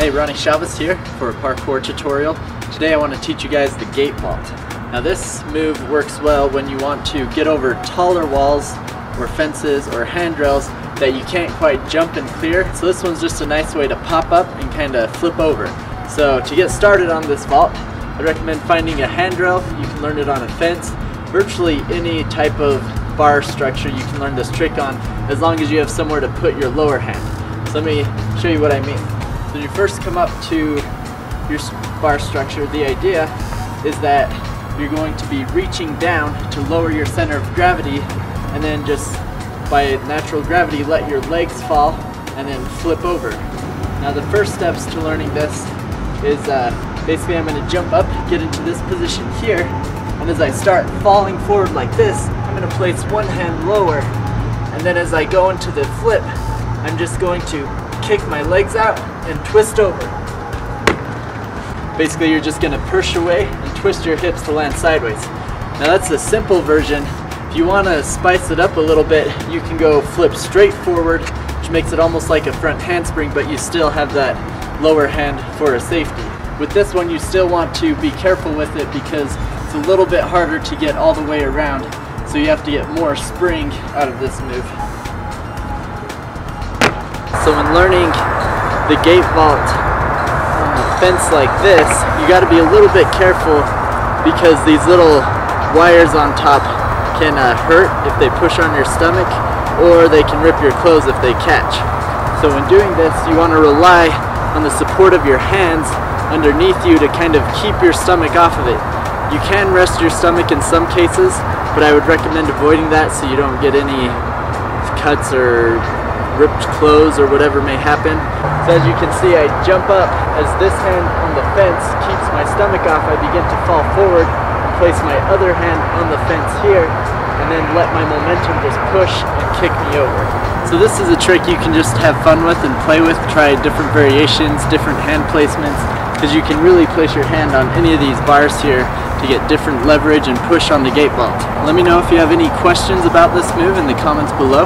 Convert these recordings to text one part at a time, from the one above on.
Hey, Ronnie Shalvis here for a parkour tutorial. Today I want to teach you guys the gate vault. Now this move works well when you want to get over taller walls or fences or handrails that you can't quite jump and clear. So this one's just a nice way to pop up and kind of flip over. So to get started on this vault, I recommend finding a handrail. You can learn it on a fence. Virtually any type of bar structure you can learn this trick on as long as you have somewhere to put your lower hand. So let me show you what I mean. So you first come up to your bar structure. The idea is that you're going to be reaching down to lower your center of gravity and then just by natural gravity let your legs fall and then flip over. Now the first steps to learning this is uh, basically I'm going to jump up, get into this position here, and as I start falling forward like this, I'm going to place one hand lower, and then as I go into the flip, I'm just going to kick my legs out and twist over. Basically, you're just gonna push away and twist your hips to land sideways. Now that's the simple version. If you wanna spice it up a little bit, you can go flip straight forward, which makes it almost like a front handspring, but you still have that lower hand for a safety. With this one, you still want to be careful with it because it's a little bit harder to get all the way around, so you have to get more spring out of this move. So when learning the gate vault on a fence like this, you got to be a little bit careful because these little wires on top can uh, hurt if they push on your stomach or they can rip your clothes if they catch. So when doing this, you want to rely on the support of your hands underneath you to kind of keep your stomach off of it. You can rest your stomach in some cases, but I would recommend avoiding that so you don't get any cuts or ripped clothes or whatever may happen. So as you can see, I jump up as this hand on the fence keeps my stomach off. I begin to fall forward place my other hand on the fence here and then let my momentum just push and kick me over. So this is a trick you can just have fun with and play with, try different variations, different hand placements, because you can really place your hand on any of these bars here to get different leverage and push on the gate vault. Let me know if you have any questions about this move in the comments below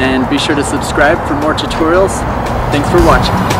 and be sure to subscribe for more tutorials. Thanks for watching.